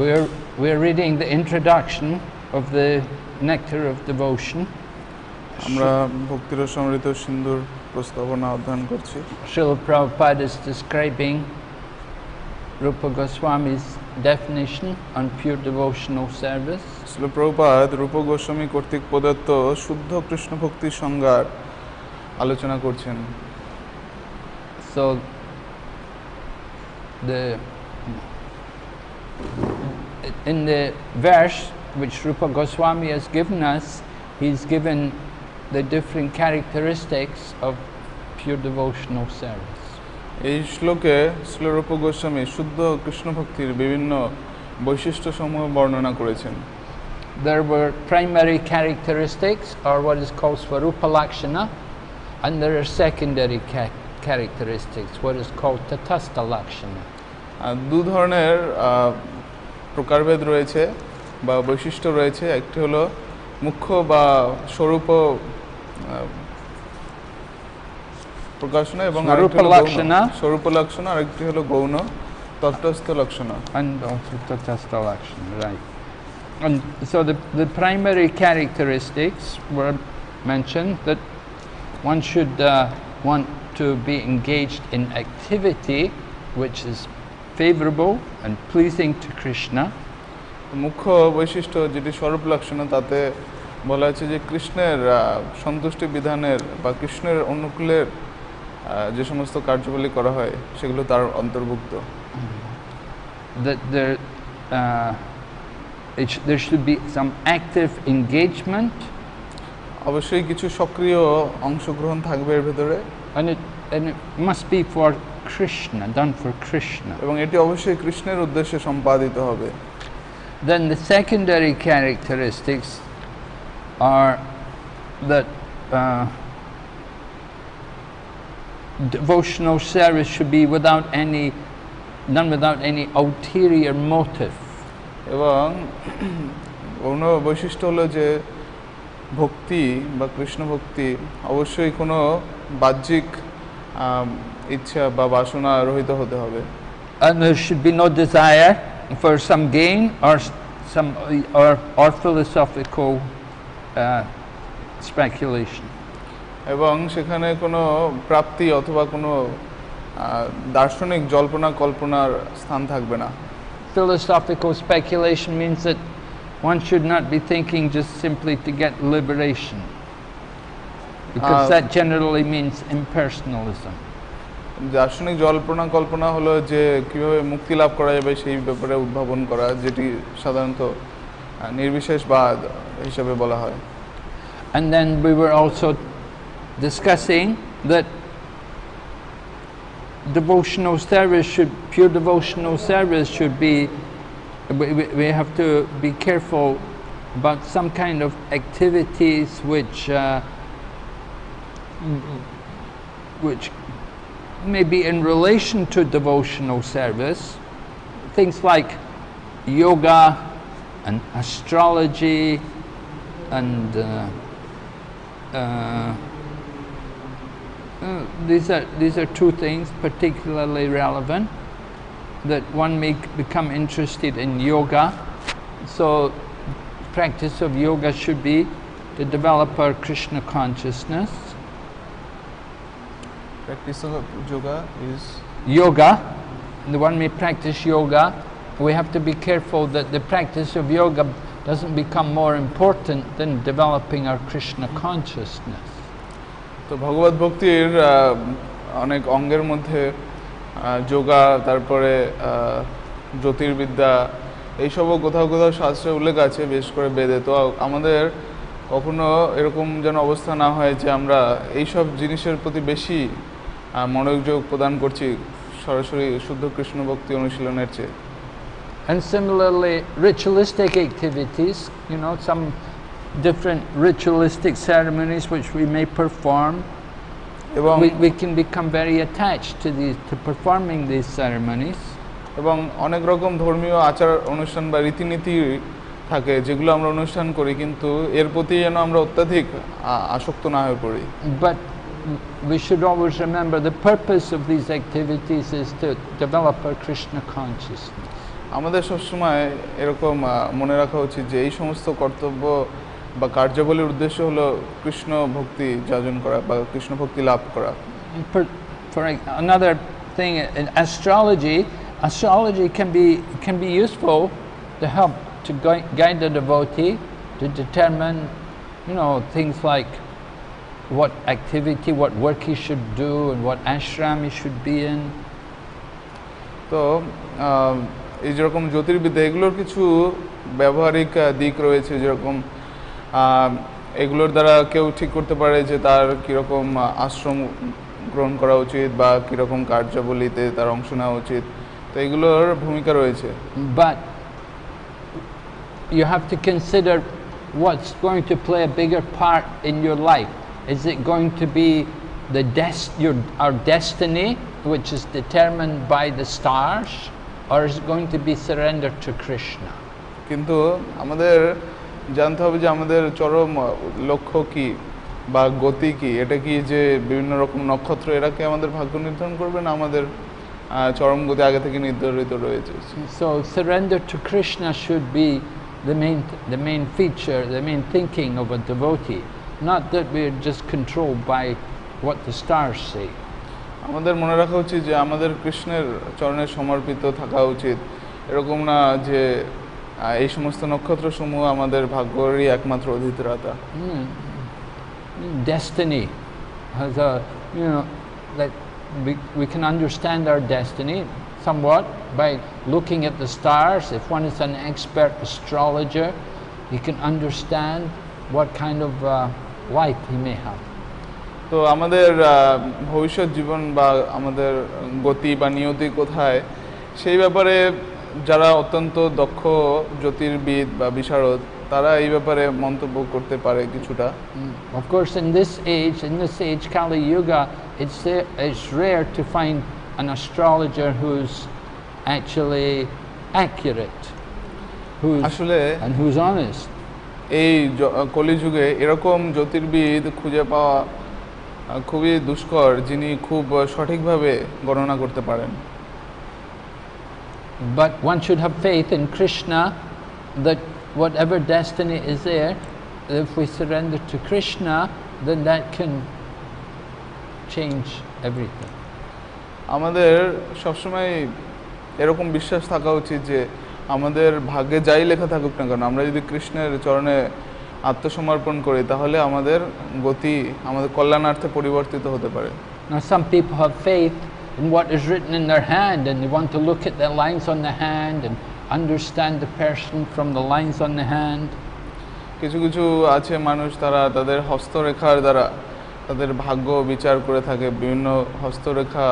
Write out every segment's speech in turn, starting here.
We're, we're reading the introduction of the Nectar of Devotion. আমরা ভক্তির সমৃদ্ধ সিন্ধুর প্রস্তাবনা অধ্যয়ন করছি Srila Prabhupada is describing Rupa Goswami's definition on pure devotional service. শিল প্রভুপাদ রূপ গোস্বামী কর্তৃক প্রদত্ত শুদ্ধ কৃষ্ণ ভক্তির সংজ্ঞার আলোচনা করছেন So the in the verse which Rupa Goswami has given us, he's given the different characteristics of pure devotional service. এই শ্লোকে শ্রীরূপ গোস্বামী শুদ্ধ কৃষ্ণ ভক্তির বিভিন্ন বৈশিষ্ট্য সমূহ বর্ণনা করেছেন There were primary characteristics, or what is called Swarupa Lakshana, and there are secondary ca- characteristics, what is called Tatastha Lakshana. আর দু ধরনের আহ, প্রকারভেদ রয়েছে বা বৈশিষ্ট্য রয়েছে একটি হলো মুখ্য বা স্বরূপ প্রকাশনা এবং স্বরূপ। লক্ষণা। লক্ষণ আরেকটি হলো গৌণ তত্ত্বস্থ লক্ষণ And also Tatastha Lakshana, right. And so the, the primary characteristics were mentioned that one should uh, want to be engaged in activity which is favorable and pleasing to Krishna. মুখ্য বৈশিষ্ট্য যেটি স্বরূপ লক্ষণ তাতে বলা আছে যে কৃষ্ণের সন্তুষ্টি বিধানের বা কৃষ্ণের অনুকূলের যে সমস্ত কার্যবলী করা হয় সেগুলো তার অন্তর্ভুক্ত। That there, uh, it there should be some active engagement. অবশ্যই কিছু সক্রিয় অংশগ্রহণ থাকবে এর ভেতরে। And it, and it must be for Krishna, done for Krishna. এবং এটি অবশ্যই কৃষ্ণের উদ্দেশ্যে সম্পাদিত হবে Then the secondary characteristics are that uh, devotional service should be without any, done without any ulterior motive. এবং অন্য বৈশিষ্ট্য হলো যে ভক্তি বা কৃষ্ণ ভক্তি অবশ্যই কোনো বাহ্যিক ইচ্ছা বা বাসনা রহিত হতে হবে And there should be no desire for some gain or some or, or philosophical uh, speculation. এবং সেখানে কোনো প্রাপ্তি অথবা কোনো দার্শনিক জল্পনা কল্পনার স্থান থাকবে না Philosophical speculation means that one should not be thinking just simply to get liberation, because Uh, that generally means impersonalism. দার্শনিক জল্পনা কল্পনা হলো যে কিভাবে মুক্তি লাভ করা যাবে সেই ব্যাপারে উদ্ভাবন করা যেটি সাধারণত আহ, নির্বিশেষবাদ হিসাবে বলা হয় And then we were also discussing that devotional service should, pure devotional service should be, we, we we have to be careful about some kind of activities which, uh, which may be in relation to devotional service. Things like yoga and astrology and uh, uh, uh, these are these are two things particularly relevant that one may become interested in yoga so practice of yoga should be to develop our krishna consciousness practice of yoga is yoga the one may practice yoga we have to be careful that the practice of yoga doesn't become more important than developing our krishna consciousness তো ভগবত ভক্তির অনেক অঙ্গের মধ্যে যোগা তারপরে জ্যোতির্বিদ্যা এইসবও কোথাও কোথাও শাস্ত্রে উল্লেখ আছে বিশেষ করে বেদে তো আমাদের কখনো এরকম যেন অবস্থা না হয় যে আমরা এইসব জিনিসের প্রতি বেশি মনোযোগ প্রদান করছি সরাসরি শুদ্ধ কৃষ্ণ ভক্তি অনুশীলনের চেয়ে And similarly, ritualistic activities, you know, some different ritualistic ceremonies which we may perform, এবং we, we can become very attached to these, to performing these ceremonies. এবং অনেক রকম ধর্মীয় আচার অনুষ্ঠান বা রীতিনীতি থাকে যেগুলো আমরা অনুষ্ঠান করি কিন্তু এর প্রতি যেন আমরা অত্যাধিক আসক্ত না হয়ে পড়ি But we should always remember the purpose of these activities is to develop our Krishna consciousness. আমাদের সবসময় এরকম আহ, মনে রাখা উচিত যে এই সমস্ত কর্তব্য বা কার্যাবলীর উদ্দেশ্য হলো কৃষ্ণ ভক্তি যাজন করা বা কৃষ্ণ ভক্তি লাভ করা For, for another thing, in astrology, astrology can be, can be useful to help to gui- guide the devotee to determine, you know, things like what activity, what work he should do, and what ashram he should be in. তো এই যেরকম জ্যোতির্বিদ্যা এগুলোর কিছু ব্যবহারিক দিক রয়েছে যেরকম এগুলোর দ্বারা কেউ ঠিক করতে পারে যে তার কীরকম আশ্রম গ্রহণ করা উচিত বা কীরকম কার্যাবলীতে তার অংশ নেওয়া উচিত তো এগুলোর ভূমিকা রয়েছে But you have to consider what's going to play a bigger part in your life. Is it going to be the des- your, our destiny, which is determined by the stars, or is it going to be surrender to Krishna? কিন্তু আমাদের জানতে হবে যে আমাদের চরম আহ, লক্ষ্য কি বা গতি কি এটা কি যে বিভিন্ন রকম নক্ষত্র এরা কি আমাদের ভাগ্য নির্ধারণ করবে না আমাদের আহ, চরম গতি আগে থেকে নির্ধারিত রয়েছে So surrender to Krishna should be the main, the main feature, the main thinking of a devotee, not that we're just controlled by what the stars say. আমাদের মনে রাখা উচিত যে আমাদের কৃষ্ণের চরণে সমর্পিত থাকা উচিত এরকম না যে আহ, এই সমস্ত নক্ষত্রসমূহ আমাদের ভাগ্যেরই একমাত্র অধিতরাতা Mm. Destiny has a, you know, that we, we can understand our destiny somewhat by looking at the stars. If one is an expert astrologer, he can understand what kind of uh, wife he may have তো আমাদের ভবিষ্যৎ জীবন বা আমাদের গতি বা নিয়তি কোথায় সেই ব্যাপারে যারা অত্যন্ত দক্ষ জ্যোতির্বিদ বা বিশারদ তারা এই ব্যাপারে মন্তব্য করতে পারে কিছুটা। Of course in this age in this age Kali yuga it's it's rare to find an astrologer who is actually accurate who আসলে অ্যান্ড হু ইজ অনেস্ট এই কলিযুগে এরকম জ্যোতির্বিদ খুঁজে পাওয়া খুবই দুষ্কর যিনি খুব সঠিকভাবে গণনা করতে পারেন। But one should have faith in Krishna that whatever destiny is there if we to Krishna then that can change everything আমাদের সবসময় এরকম বিশ্বাস থাকা উচিত যে আমাদের ভাগ্যে যাই লেখা থাকুক না কেন আমরা যদি কৃষ্ণের চরণে আত্মসমর্পণ করি তাহলে আমাদের গতি আমাদের কল্যাণার্থে পরিবর্তিত হতে পারে Now, some people have faith in what is written in their hand and they want to look at the lines on the hand and understand the person from the lines on the hand. কিছু কিছু আছে মানুষ তারা তাদের হস্তরেখার দ্বারা তাদের ভাগ্য বিচার করে থাকে বিভিন্ন হস্তরেখা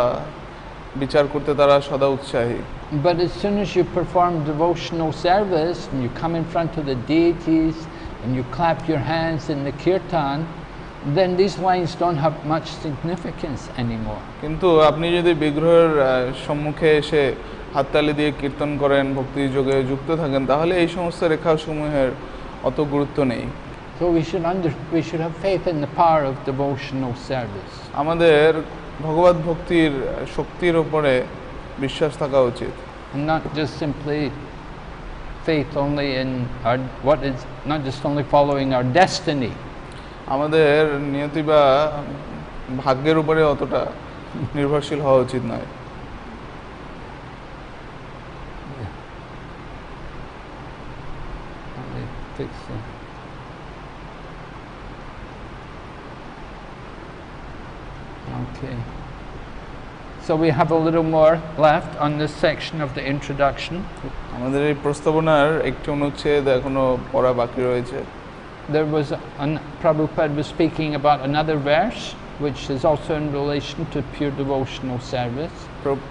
বিচার করতে তারা সদা উৎসাহী But as soon as you perform devotional service and you come in front of the deities and you clap your hands in the kirtan, then these lines don't have much significance anymore. কিন্তু আপনি যদি বিগ্রহের সম্মুখে এসে হাততালি দিয়ে কীর্তন করেন ভক্তি যোগে যুক্ত থাকেন তাহলে এই সমস্ত রেখাসমূহের অত গুরুত্ব নেই So we should, under, we should have faith in the power of devotional service. আমাদের ভগবত ভক্তির শক্তির ওপরে বিশ্বাস থাকা উচিত And not just simply faith only in our, what is, not just only following our destiny. আমাদের নিয়তি বা ভাগ্যের উপরে অতটা নির্ভরশীল হওয়া উচিত নয় So we have a little more left on this section of the introduction. আমাদের এই প্রস্তাবনার একটি অনুচ্ছেদ এখনো পড়া বাকি রয়েছে There was an, Prabhupada was speaking about another verse, which is also in relation to pure devotional service. প্র-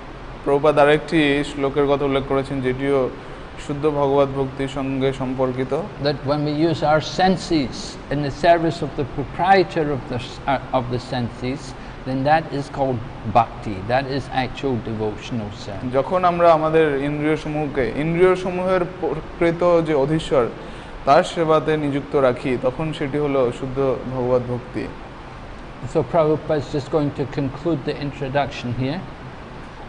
প্রভুপাদ আরেকটি শ্লোকের কথা উল্লেখ করেছেন যেটিও শুদ্ধ ভগবত ভক্তির সঙ্গে সম্পর্কিত That when we use our senses in the service of the proprietor of the, s- uh, of the senses, then that is called bhakti. That is actual devotional service. যখন আমরা আমাদের ইন্দ্রিয় সমূহকে ইন্দ্রিয় সমূহের প্রকৃত যে অধীশ্বর তার সেবাতে নিযুক্ত রাখি তখন সেটি হলো শুদ্ধ ভগবত ভক্তি So Prabhupada is just going to conclude the introduction here.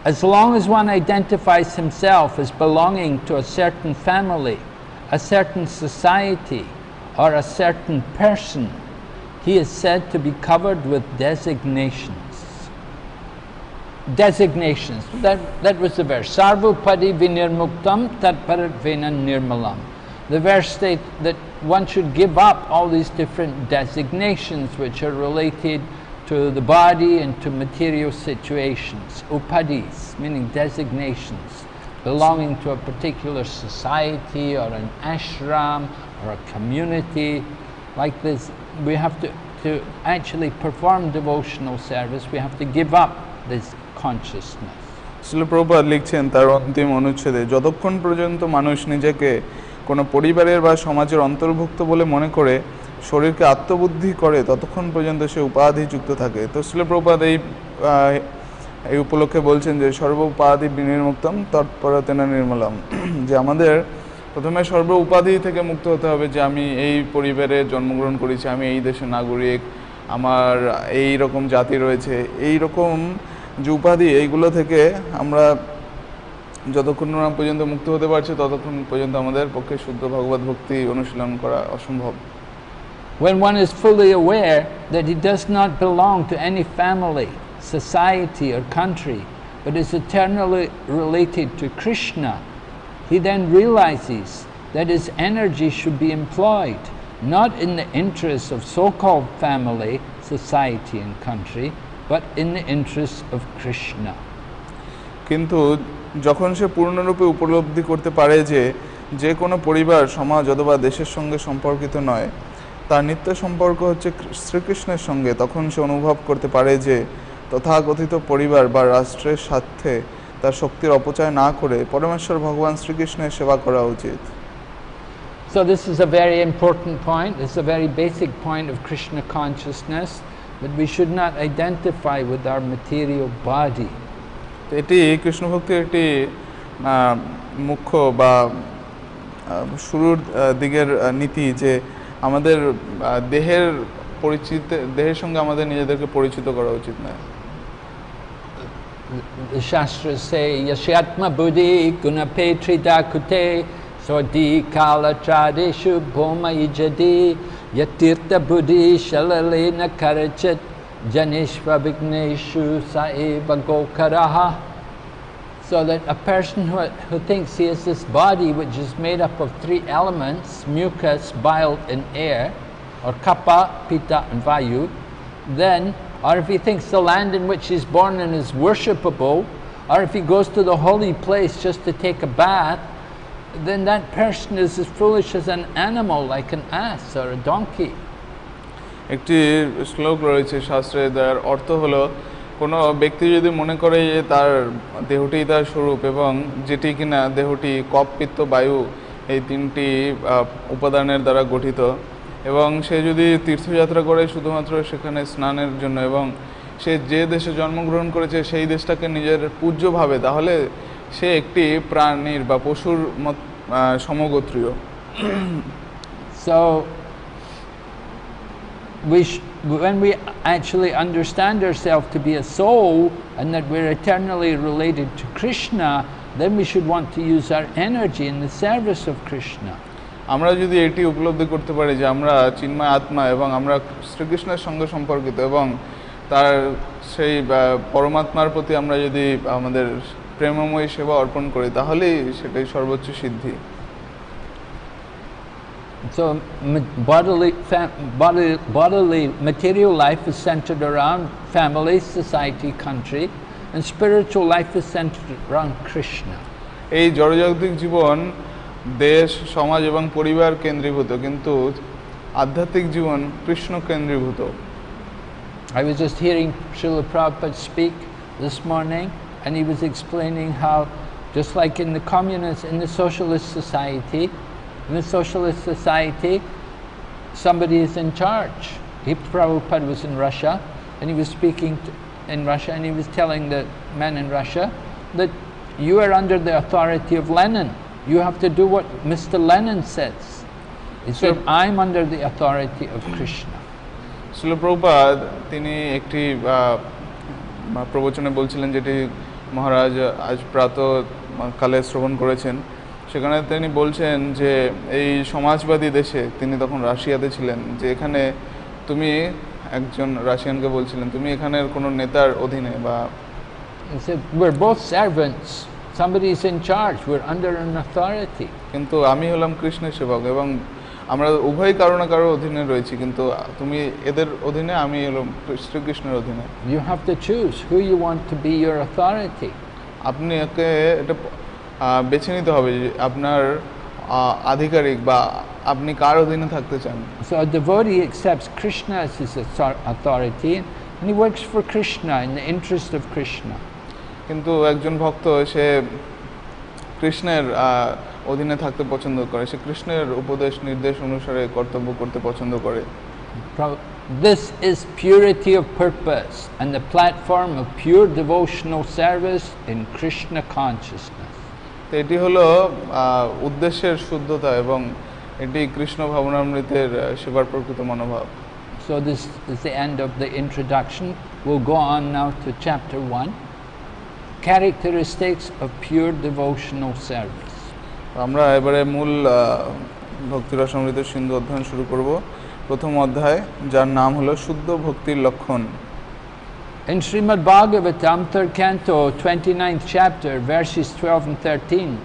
as long as one identifies himself as belonging to a certain family, a certain society, or a certain person, he is said to be covered with designations. Designations. That, that was the verse. Sarvupadi vinirmuktam tatparat vena nirmalam. The verse states that one should give up all these different designations which are related to the body and to material situations. Upadis, meaning designations belonging to a particular society or an ashram or a community like this. We have to, to actually perform devotional service, we have to give up this consciousness. শিল প্রপাত লিখছেন তার অন্তিম অনুচ্ছেদে যতক্ষণ পর্যন্ত মানুষ নিজেকে কোনো পরিবারের বা সমাজের অন্তর্ভুক্ত বলে মনে করে শরীরকে আত্মবুদ্ধি করে ততক্ষণ পর্যন্ত সে উপাধিযুক্ত থাকে তো শিল প্রপাত এই এই উপলক্ষে বলছেন যে সর্ব উপাধি বিনির্মুক্তম তৎপরতেনা নির্মলম যে আমাদের প্রথমে সর্ব উপাধি থেকে মুক্ত হতে হবে যে আমি এই পরিবারে জন্মগ্রহণ করেছি আমি এই দেশের নাগরিক আমার এই রকম জাতি রয়েছে। এই রকম যে উপাধি এইগুলো থেকে আমরা যতক্ষণ না পর্যন্ত মুক্ত হতে পারছি ততক্ষণ পর্যন্ত আমাদের পক্ষে শুদ্ধ ভগবত ভক্তি অনুশীলন করা অসম্ভব। When one is fully aware that he does not belong to any family, society, or country, but is eternally related to Krishna, he then realizes that his energy should be employed not in the interests of so called family, society, and country, but in the interests of Krishna. কিন্তু যখন সে পূর্ণরূপে উপলব্ধি করতে পারে যে যে কোনো পরিবার সমাজ অথবা দেশের সঙ্গে সম্পর্কিত নয় তার নিত্য সম্পর্ক হচ্ছে শ্রীকৃষ্ণের সঙ্গে তখন সে অনুভব করতে পারে যে তথাকথিত পরিবার বা রাষ্ট্রের স্বার্থে তার শক্তির অপচয় না করে পরমেশ্বর ভগবান শ্রীকৃষ্ণের সেবা করা উচিত So, this is a very important point. It's a very basic point of Krishna consciousness that we should not identify with our material body. এটি কৃষ্ণ ভক্তির একটি মুখ্য বা শুরুর দিকের নীতি যে আমাদের দেহের পরিচিত দেহের সঙ্গে আমাদের নিজেদেরকে পরিচিত করা উচিত নয় The Shastras say, Yashyatma buddhi gunapetri dakute swadi kala tradishu bhoma ijadi yatirtha buddhi shalalena karachat janishva vigneshu saeva gokaraha. So that a person who, who thinks he has this body which is made up of three elements, mucus, bile and air, or kapha, pitta and vayu, then, or if he thinks the land in which he's born in is worshipable, or if he goes to the holy place just to take a bath, then that person is as foolish as an animal like an ass or a donkey. একটি শ্লোক রয়েছে শাস্ত্রে যার অর্থ হলো কোনো ব্যক্তি যদি মনে করে যে তার দেহটি তার স্বরূপ এবং যেটি কিনা দেহটি কপ পিত্ত বায়ু এই তিনটি উপাদানের দ্বারা গঠিত এবং সে যদি তীর্থযাত্রা করে শুধুমাত্র সেখানে স্নানের জন্য এবং সে যে দেশে জন্মগ্রহণ করেছে সেই দেশটাকে নিজের পূজ্য ভাবে তাহলে সে একটি প্রাণীর বা পশুর মত সমগোত্রীয় So, we when we actually understand ourselves to be a soul and that we're eternally related to Krishna, then we should want to use our energy in the service of Krishna. আমরা যদি এটি উপলব্ধি করতে পারি যে আমরা চিন্ময় আত্মা এবং আমরা শ্রীকৃষ্ণের সঙ্গে সম্পর্কিত এবং তার সেই পরমাত্মার প্রতি আমরা যদি আমাদের প্রেমময়ী সেবা অর্পণ করি তাহলেই সেটাই সর্বোচ্চ সিদ্ধি So, bodily, bodily, bodily material life is centered around family, society, country, and spiritual life is centered around Krishna. এই জড়জাগতিক জীবন দেশ সমাজ এবং পরিবার কেন্দ্রীভূত কিন্তু আধ্যাত্মিক জীবন কৃষ্ণ কেন্দ্রীভূত I was just hearing Srila Prabhupada speak this morning, and he was explaining how, just like in the communist, in the socialist society, in the socialist society, somebody is in charge. He, Prabhupada was in Russia, and he was speaking to, in Russia, and he was telling the men in Russia that you are under the authority of Lenin. You have to do what Mr. Lenin says. He said, I'm under the authority of Krishna. শিল প্রভুপাদ তিনি একটি প্রবচনে বলছিলেন যেটি মহারাজ আজ প্রাত কালে শ্রবণ করেছেন সেখানে তিনি বলছেন যে এই সমাজবাদী দেশে তিনি তখন রাশিয়াতে ছিলেন যে এখানে তুমি একজন রাশিয়ানকে বলছিলেন তুমি এখানের কোনো নেতার অধীনে বা Servants. Somebody's in charge. We're under an authority. কিন্তু আমি হলাম কৃষ্ণের সেবক এবং আমরা উভয় কারও না কারও অধীনে রয়েছি কিন্তু তুমি এদের অধীনে আমি হলাম শ্রীকৃষ্ণের অধীনে You have to choose who you want to be your authority. আপনি একে এটা বেছে নিতে হবে যে আপনার আধিকারিক বা আপনি কার অধীনে থাকতে চান So a devotee accepts Krishna as his authority and he works for Krishna in the interest of Krishna. কিন্তু একজন ভক্ত সে কৃষ্ণের অধীনে থাকতে পছন্দ করে সে কৃষ্ণের উপদেশ নির্দেশ অনুসারে কর্তব্য করতে পছন্দ করে This is purity of purpose and the platform of pure devotional service in Krishna consciousness. এটি হলো উদ্দেশ্যের শুদ্ধতা এবং এটি কৃষ্ণ ভাবনামৃতের সেবার প্রকৃত মনোভাব So this is the end of the introduction. We'll go on now to chapter 1. Characteristics of pure devotional service. আমরা এবারে মূল আহ, ভক্তিরসমৃত সিন্ধু অধ্যয়ন শুরু করব প্রথম অধ্যায় যার নাম হলো শুদ্ধ ভক্তির লক্ষণ In Srimad Bhagavatam, 3rd canto, 29th chapter, verses 12 and 13,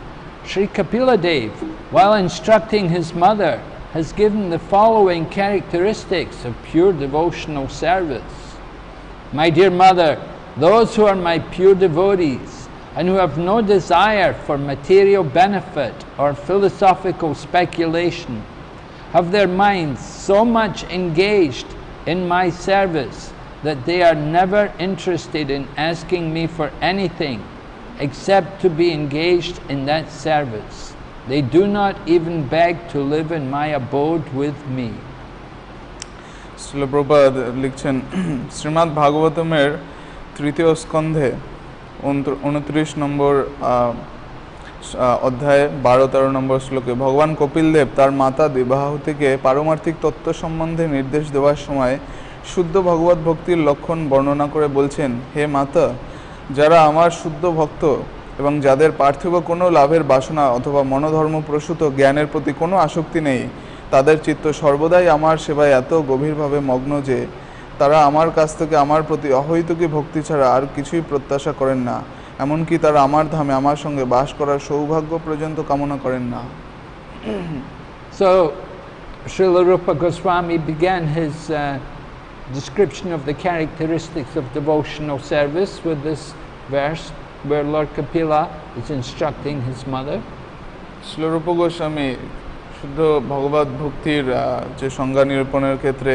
Sri Kapila Dev, while instructing his mother, has given the following characteristics of pure devotional service. My dear mother, those who are my pure devotees and who have no desire for material benefit or philosophical speculation have their minds so much engaged in my service that they are never interested in asking me for anything except to be engaged in that service. They do not even beg to live in my abode with me. শিলপ্রপাদ লিখছেন শ্রীমৎ ভাগবতমের তৃতীয় স্কন্ধে উনত্র- উনত্রিশ নম্বর অধ্যায়ে বারো তেরো নম্বর শ্লোকে, ভগবান কপিল দেব তার মাতা দেবাহুতিকে পারমার্থিক তত্ত্ব সম্বন্ধে নির্দেশ দেওয়ার সময় শুদ্ধ ভগবত ভক্তির লক্ষণ বর্ণনা করে বলছেন, হে মাতা, যারা আমার শুদ্ধ ভক্ত এবং যাদের পার্থিব কোনো লাভের বাসনা অথবা মনোধর্ম প্রসূত জ্ঞানের প্রতি কোনো আসক্তি নেই, তাদের চিত্ত সর্বদাই আমার সেবায় এত গভীরভাবে মগ্ন যে তারা আমার কাছ থেকে আমার প্রতি অহৈতুকী ভক্তি ছাড়া আর কিছুই প্রত্যাশা করেন না এমনকি তারা আমার ধামে আমার সঙ্গে বাস করার সৌভাগ্য পর্যন্ত কামনা করেন না So, Srila Rupa Goswami began his uh, description of the characteristics of devotional service with this verse where Lord Kapila is instructing his mother. শিলরূপ Goswami শুদ্ধ ভগবত ভক্তির যে সংজ্ঞা নিরূপণের ক্ষেত্রে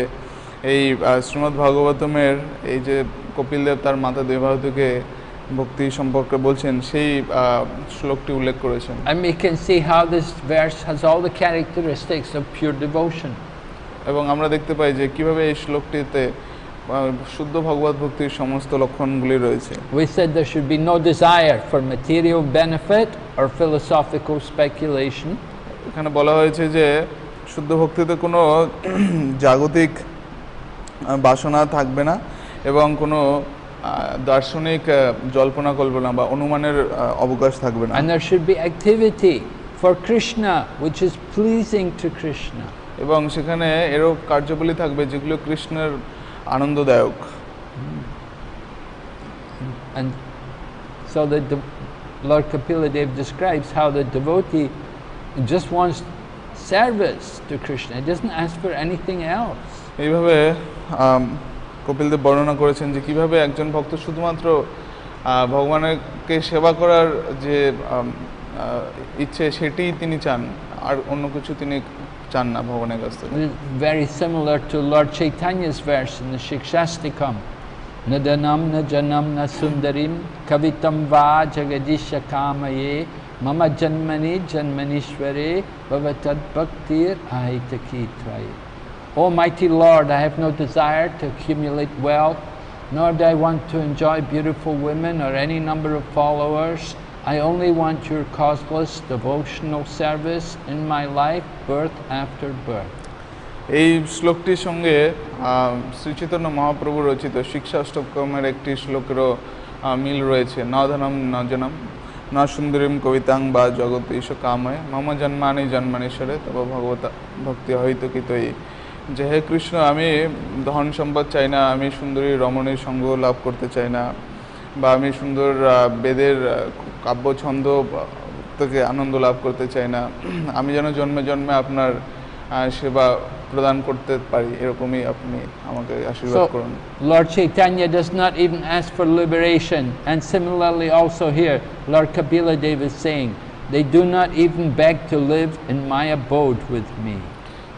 এই শ্রীমদ ভাগবতমের এই যে কপিল দেব তার মাতা দেবাহতুকে ভক্তি সম্পর্কে বলছেন সেই শ্লোকটি উল্লেখ করেছেন। I me can see how this verse has all the characteristics of pure devotion এবং আমরা দেখতে পাই যে কীভাবে এই শ্লোকটিতে শুদ্ধ ভগবত ভক্তির সমস্ত লক্ষণগুলি রয়েছে। We said there should be no desire for material benefit or philosophical speculation এখানে বলা হয়েছে যে শুদ্ধ ভক্তিতে কোনো জাগতিক বাসনা থাকবে না এবং কোনো দার্শনিক জল্পনা কল্পনা বা অনুমানের অবকাশ থাকবে না And there should be activity for Krishna, which is pleasing to Krishna. এবং সেখানে এরও কার্যাবলী থাকবে যেগুলো কৃষ্ণের আনন্দদায়ক And so that the Lord Kapila Dev describes how the devotee just wants service to Krishna. He doesn't ask for anything else. এইভাবে কপিলদেব বর্ণনা করেছেন যে কীভাবে একজন ভক্ত শুধুমাত্র ভগবানকে সেবা করার যে ইচ্ছে সেটিই তিনি চান, আর অন্য কিছু তিনি চান না ভগবানের কাছ থেকে। Very similar to Lord Chaitanya's verse in the Shikshashtakam নদনম ন জনম ন সুন্দরীম কবিতম বা জগদীশ কাময়ে মম জন্মনি জন্মনিশ্বরে ভগত ভক্তির আহিত Almighty Lord, I have no desire to accumulate wealth, nor do I want to enjoy beautiful women or any number of followers. I only want your causeless devotional service in my life, birth after birth. এই শ্লোকটির সঙ্গে শ্রীচৈতন্য মহাপ্রভু রচিত শিক্ষা অষ্টকমের একটি শ্লোকেরও মিল রয়েছে ন ধনম ন জনম ন সুন্দরীম কবিতাং বা জগৎ ঈশ কাময় মম জন্মানি জন্মানেশ্বরে তব ভগবত ভক্তি হয়তো কিতই যে হে কৃষ্ণ আমি ধন সম্পদ চাই না আমি সুন্দরী রমণীর সঙ্গ লাভ করতে চাই না বা আমি সুন্দর বেদের কাব্য ছন্দ থেকে আনন্দ লাভ করতে চাই না আমি যেন জন্মে জন্মে আপনার সেবা প্রদান করতে পারি এরকমই আপনি আমাকে আশীর্বাদ করুন। Lord Chaitanya does not even ask for liberation and similarly also here Lord Kapila Dev is saying they do not even back to live in my abode with me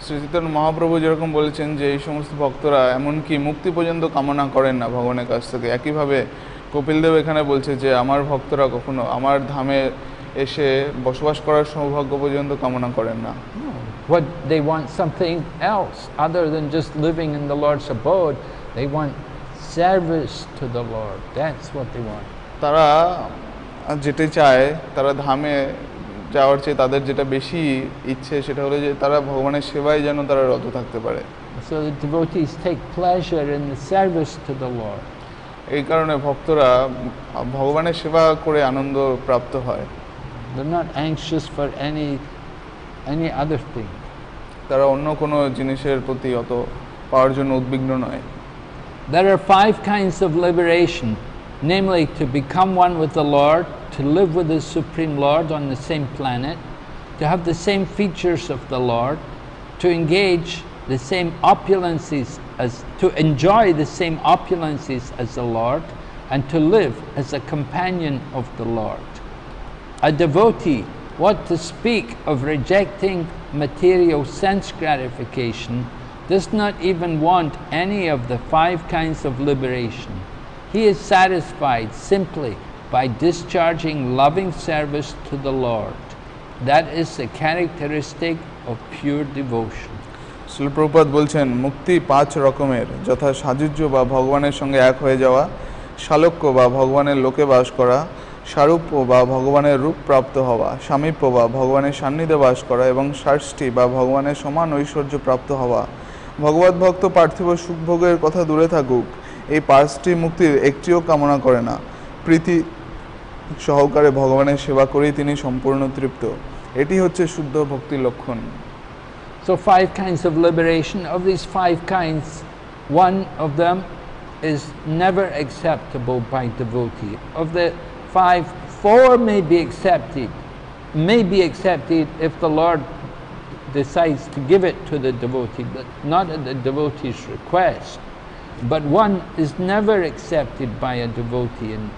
Shri Chaitanya Mahaprabhu যেরকম বলেছেন যে এই সমস্ত ভক্তরা এমনকি মুক্তি পর্যন্ত কামনা করেন না ভগবানের কাছ থেকে একইভাবে কপিল দেব এখানে বলছে যে আমার ভক্তরা কখনো আমার ধামে এসে বসবাস করার সৌভাগ্য পর্যন্ত কামনা করেন না What they want something else other than just living in the Lord's abode. They want service to the Lord. That's what they want. তারা যেতে চায় তারা ধামে যাওয়ার চেয়ে তাদের যেটা বেশি ইচ্ছে সেটা হলো যে তারা ভগবানের সেবায় যেন তারা রত থাকতে পারে। এই কারণে ভক্তরা ভগবানের সেবা করে আনন্দ প্রাপ্ত হয়। তারা অন্য কোনো জিনিসের প্রতি অত পাওয়ার জন্য উদ্বিগ্ন নয়। There are five kinds of liberation. Namely to become one with the Lord, to live with the Supreme Lord on the same planet, to have the same features of the Lord, to engage the same opulences as to enjoy the same opulences as the Lord, and to live as a companion of the Lord. A devotee, what to speak of rejecting material sense gratification, does not even want any of the five kinds of liberation. He is satisfied simply by discharging loving service to the Lord. That is the characteristic of pure devotion. শিলপ্রপাত বলছেন, মুক্তি পাঁচ রকমের, যথা সাযুজ্য বা ভগবানের সঙ্গে এক হয়ে যাওয়া, শালক্য বা ভগবানের লোকে বাস করা সারূপ্য বা ভগবানের রূপ প্রাপ্ত হওয়া, সামীপ্য বা ভগবানের সান্নিধ্যে বাস করা এবং ষষ্ঠী বা ভগবানের সমান ঐশ্বর্য প্রাপ্ত হওয়া ভগবত ভক্ত পার্থিব সুখভোগের কথা দূরে থাকুক এই পাঁচটি মুক্তির একটিও কামনা করে না। প্রীতি সহকারে ভগবানের সেবা করেই তিনি সম্পূর্ণ তৃপ্ত। এটি হচ্ছে শুদ্ধ ভক্তির লক্ষণ। So five kinds of liberation of this five kinds one of them is never accept by the bhakti of the five four may be accepted may be accepted if the Lord decides to give it to the devotee, but not at the devotee's request. But one is never accepted by a devotee, and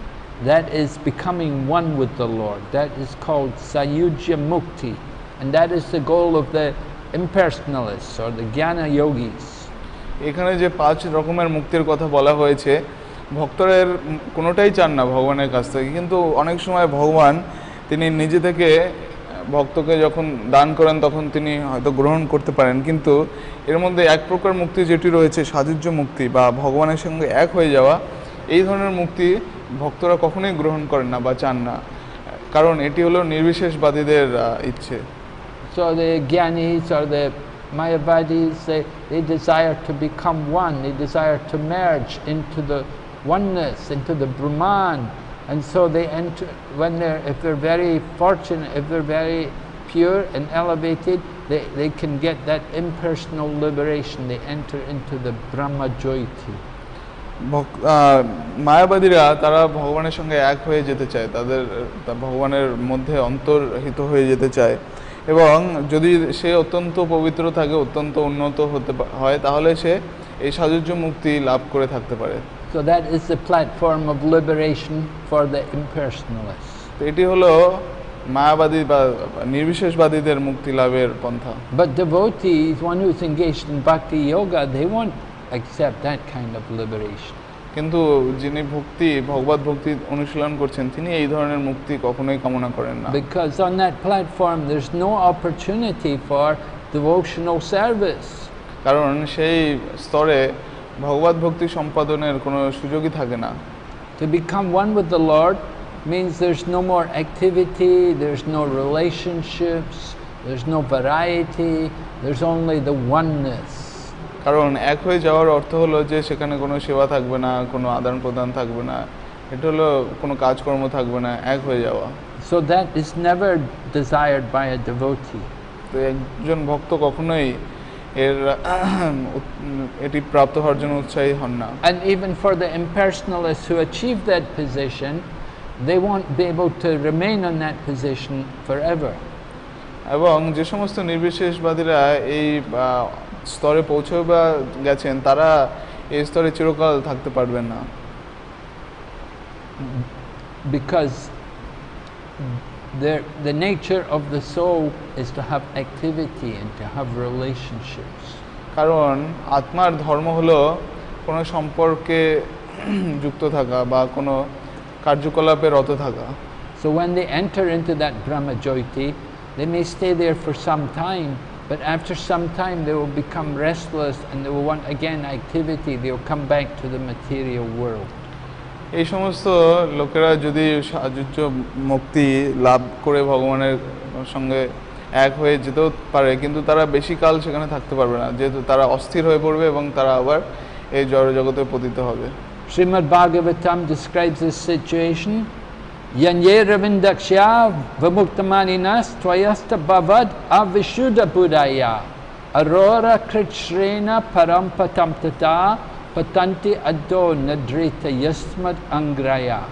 that is becoming one with the Lord. That is called Sayujya Mukti, and that is the goal of the impersonalists or the Jnana yogis. এখানে যে পাঁচ রকমের মুক্তির কথা বলা হয়েছে ভক্তরের কোনোটাই চান না ভগবানের কাছ থেকে কিন্তু অনেক সময় ভগবান তিনি নিজে থেকে ভক্তকে যখন দান করেন তখন তিনি হয়তো গ্রহণ করতে পারেন কিন্তু এর মধ্যে এক প্রকার মুক্তি যেটি রয়েছে সাযুজ্য মুক্তি বা ভগবানের সঙ্গে এক হয়ে যাওয়া এই ধরনের মুক্তি ভক্তরা কখনোই গ্রহণ করেন না বা চান না কারণ এটি হলো নির্বিশেষবাদীদের ইচ্ছে So the Jnanis or the Mayavadis, they, they desire to become one, they desire to merge into the oneness, into the Brahman. And so they enter, when they're, if they're very fortunate, if they're very pure and elevated, they, they can get that impersonal liberation. They enter into the Brahma Jyoti. মায়াবাদীরা তারা ভগবানের সঙ্গে এক হয়ে যেতে চায় তাদের ভগবানের মধ্যে অন্তর্হিত হয়ে যেতে চায় এবং যদি সে অত্যন্ত পবিত্র থাকে অত্যন্ত উন্নত হতে হয় তাহলে সে এই সাজুজ্য মুক্তি লাভ করে থাকতে পারে So that is the platform of liberation for the impersonalists. তো এটি হলো মায়াবাদী বা নির্বিশেষবাদীদের মুক্তি লাভের পন্থা But devotees, one who's engaged in bhakti yoga, they won't accept that kind of liberation. কিন্তু যিনি ভক্তি ভগবত ভক্তি অনুশীলন করছেন তিনি এই ধরনের মুক্তি কখনোই কামনা করেন না Because on that platform, there's no opportunity for devotional service. কারণ সেই স্তরে ভগবত ভক্তি সম্পাদনের কোনো সুযোগই থাকে না। To become one with the Lord means there is no more activity there is no relationships there is no variety there is only the oneness কারণ এক হয়ে যাওয়ার অর্থ হলো যে সেখানে কোনো সেবা থাকবে না কোনো আদান প্রদান থাকবে না এটা হলো কোনো কাজকর্ম থাকবে না এক হয়ে যাওয়া। So that is never desired by a devotee তো একজন ভক্ত কখনোই এর এটি প্রাপ্ত হওয়ার জন্য উৎসাহী হন না And even for the impersonalists who achieve that position, they won't be able to remain on that position forever. এবং যে সমস্ত নির্বিশেষবাদীরা এই স্তরে পৌঁছে বা গেছেন তারা এই স্তরে চিরকাল থাকতে পারবেন না because the, the nature of the soul is to have activity and to have relationships. কারণ আত্মার ধর্ম হলো কোনো সম্পর্কে যুক্ত থাকা বা কোনো কার্যকলাপে রত থাকা So when they enter into that Brahma Jyoti, they may stay there for some time, but after some time they will become restless and they will want again activity, they will come back to the material world. এই সমস্ত লোকেরা যদি সাহায্য মুক্তি লাভ করে ভগবানের সঙ্গে এক হয়ে যেতেও পারে, কিন্তু তারা বেশি কাল সেখানে থাকতে পারবে না। যেহেতু তারা অস্থির হয়ে পড়বে এবং তারা আবার এই জড় জগতে পতিত হবে। Srimad Bhagavatam describes this situation ইয়ান ইয়ে রবীন্দ্রক্ষা বিমুক্তমানি নাস ত্বয়স্ত বাবদ অবিশুদ্ধ পুরাইয়া অরোরা কৃষ্ণ পরম পতম তথা Patanti Addo Nadrita Yasmad Angraya.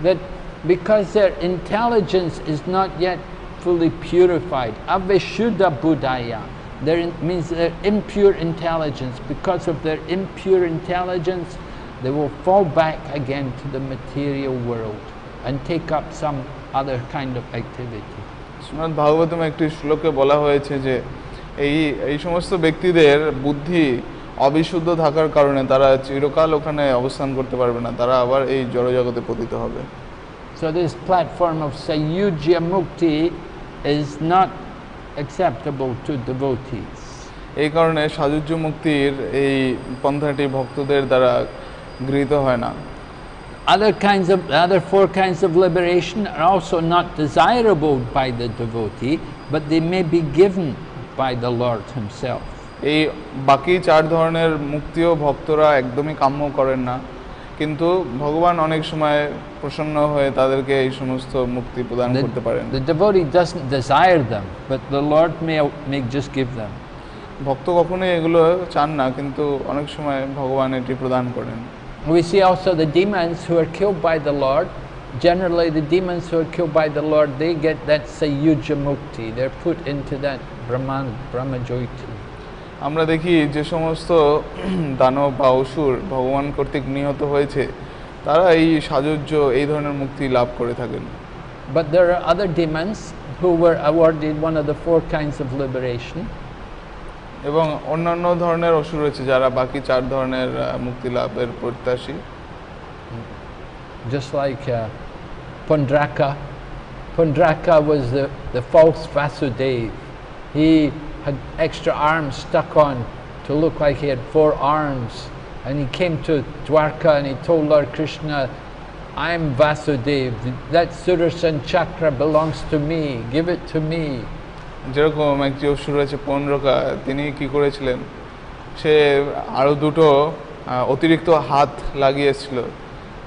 That because their intelligence is not yet fully purified, Avishuddha Buddhaya, there means their impure intelligence. Because of their impure intelligence, they will fall back again to the material world and take up some other kind of activity. Shrimad Bhagavatam একটি শ্লোকে বলা হয়েছে যে এই এই সমস্ত ব্যক্তিদের বুদ্ধি অবিশুদ্ধ থাকার কারণে তারা চিরকাল ওখানে অবস্থান করতে পারবে না তারা আবার এই জড়জগতে পতিত হবে So this platform of Sayujya Mukti is not acceptable to devotees. এই কারণে সাজুজ্য মুক্তির এই পন্থাটি ভক্তদের দ্বারা গৃহীত হয় না Other kinds of other four kinds of liberation are also not desirable by the devotee, but they may be given by the Lord Himself. এই বাকি চার ধরনের মুক্তিও ভক্তরা একদমই কাম্য করেন না কিন্তু ভগবান অনেক সময় প্রসন্ন হয়ে তাদেরকে এই সমস্ত মুক্তি প্রদান করতে পারেন the devotee doesn't desire them, but the Lord may, may just give them. ভক্ত কখনোই এগুলো চান না কিন্তু অনেক সময় ভগবান এটি প্রদান করেন We see also the demons who are killed by the Lord. Generally, the demons who are killed by the Lord, they get that Sayuja Mukti. They're put into that Brahman, Brahma Jyoti. আমরা দেখি যে সমস্ত দানব বা অসুর ভগবান কর্তৃক নিহত হয়েছে তারা এই সাজুজ্য এই ধরনের মুক্তি লাভ করে থাকেন But there are other demons who were awarded one of the four kinds of liberation. এবং অন্যান্য ধরনের অসুর রয়েছে যারা বাকি চার ধরনের মুক্তি লাভের প্রত্যাশী just like uh, Pundraka. Pundraka was the, the false Vasudev. He had extra arms stuck on to look like he had four arms. And he came to Dwarka and he told Lord Krishna, I'm Vasudev. That Sudarshan chakra belongs to me. Give it to me. যেরকম একটি অসুর রয়েছে পনেরোকা তিনি কি করেছিলেন সে আরও দুটো অতিরিক্ত হাত লাগিয়েছিল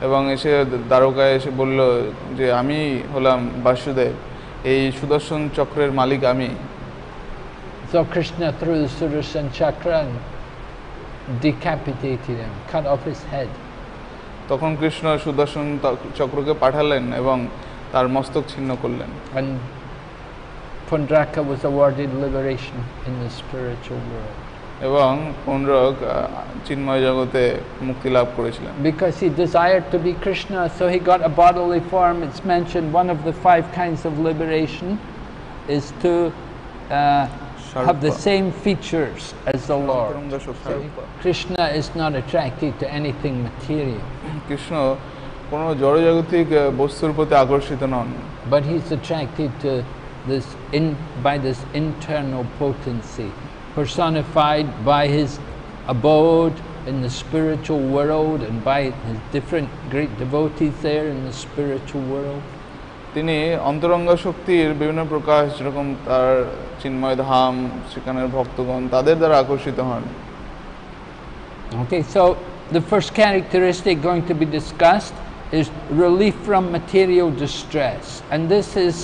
এবং এসে দ্বারকায় এসে বলল যে আমি হলাম বাসুদেব এই সুদর্শন চক্রের মালিক আমি So Krishna threw the Sudarshan chakra and decapitated him, cut off his head. তখন কৃষ্ণ সুদর্শন ত- চক্রকে পাঠালেন এবং তার মস্তক ছিন্ন করলেন And Pundraka was awarded liberation in the spiritual world এবং পৌনরক আহ, চিন্ময় জগতে মুক্তি লাভ করেছিলেন because he desired to be Krishna, so he got a bodily form. It's mentioned one of the five kinds of liberation is to uh, have the Sarpa. same features as the Lord. অন্তরঙ্গ শক্তি। Krishna is not attracted to anything material, Krishna কোনো জড়জাগতিক আহ, বস্তুর প্রতি আকর্ষিত নন but he's attracted to this in by this internal potency, personified by his abode in the spiritual world and by his different great devotees there in the spiritual world. তিনি অন্তরঙ্গ শক্তির বিভিন্ন প্রকাশ যেরকম তার চিন্ময় ধাম সেখানের ভক্তগণ তাদের দ্বারা আকর্ষিত হন Okay, so the first characteristic going to be discussed is relief from material distress. And this is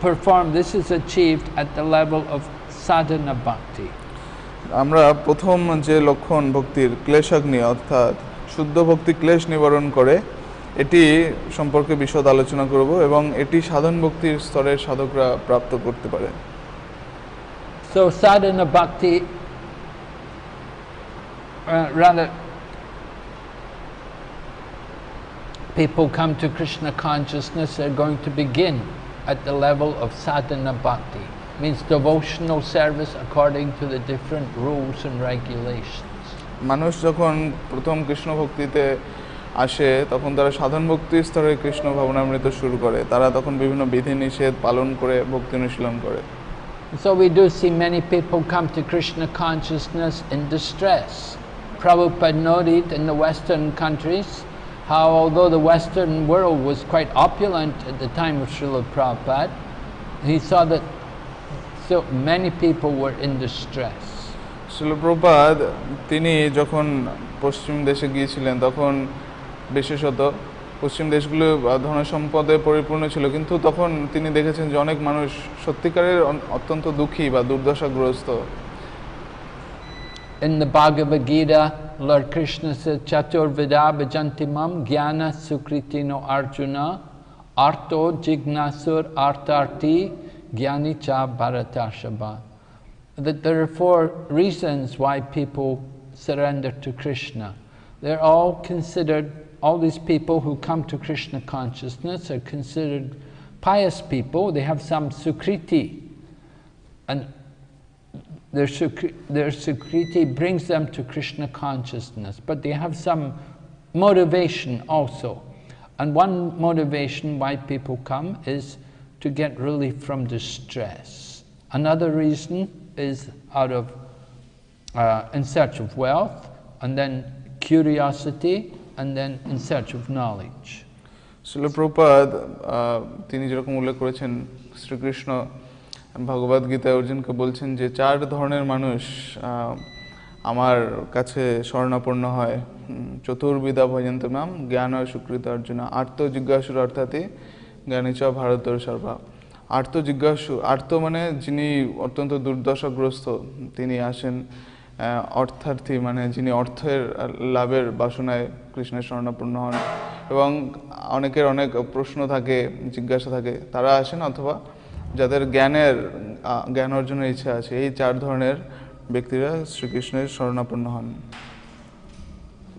performed, this is achieved at the level of sadhana bhakti. আমরা প্রথম যে লক্ষণ ভক্তির ক্লেশাগ্নি অর্থাৎ শুদ্ধ ভক্তি ক্লেশ নিবারণ করে এটি সম্পর্কে বিশদ আলোচনা করব এবং এটি সাধন ভক্তির স্তরের সাধকরা প্রাপ্ত করতে পারে So sadhana bhakti, uh, rather, people come to Krishna consciousness, they're going to begin at the level of sadhana bhakti. Means devotional service according to the different rules and regulations. মানুষ যখন প্রথম কৃষ্ণ ভক্তিতে আসে তখন তারা সাধন ভক্তির স্তরে কৃষ্ণ ভাবনামৃত শুরু করে তারা তখন বিভিন্ন বিধি নিষেধ পালন করে ভক্তি অনুশীলন করে So we do see many people come to Krishna consciousness in distress. Prabhupada noted in the Western countries how although the Western world was quite opulent at the time of Srila Prabhupada, he saw that so many people were in distress. Srila শিলপ্রপাদ তিনি যখন পশ্চিম দেশে গিয়েছিলেন তখন বিশেষত পশ্চিম দেশগুলো ধন সম্পদে পরিপূর্ণ ছিল কিন্তু তখন তিনি দেখেছেন যে অনেক মানুষ সত্যিকারের অত্যন্ত দুঃখী বা দুর্দশাগ্রস্ত In the Bhagavad Gita, Lord Krishna said, Chaturvida bhajantimam jnana sukritino arjuna arto jignasur artarti jnani cha bharatarshava. That there are four reasons why people surrender to Krishna. They're all considered, all these people who come to Krishna consciousness are considered pious people. They have some sukriti. And their, sukri- their sukriti brings them to Krishna consciousness, but they have some motivation also. And one motivation why people come is to get relief from distress. Another reason is out of uh, in search of wealth, and then curiosity, and then in search of knowledge. শিলপ্রপাদ তিনি যেরকম উল্লেখ করেছেন, শ্রীকৃষ্ণ ভগবদ গীতায় অর্জুনকে বলছেন যে, চার ধরনের মানুষ আমার কাছে স্বর্ণাপন্ন হয়। চতুর্বিধা ভজন্ত নাম, জ্ঞান ও সুকৃত অর্জুন। আর্ত জিজ্ঞাসুর অর্থাৎই জ্ঞানী চ ভারতর সর্বা। আর্ত জিজ্ঞাসু, আর্ত মানে যিনি অত্যন্ত দুর্দশাগ্রস্ত, তিনি আসেন অর্থার্থী মানে যিনি অর্থের লাভের বাসনায় কৃষ্ণের স্বর্ণাপন্ন হন এবং অনেকের অনেক প্রশ্ন থাকে জিজ্ঞাসা থাকে তারা আসেন অথবা যাদের জ্ঞানের জ্ঞান অর্জনের ইচ্ছা আছে এই চার ধরনের ব্যক্তিরা শ্রীকৃষ্ণের স্মরণাপন্ন হন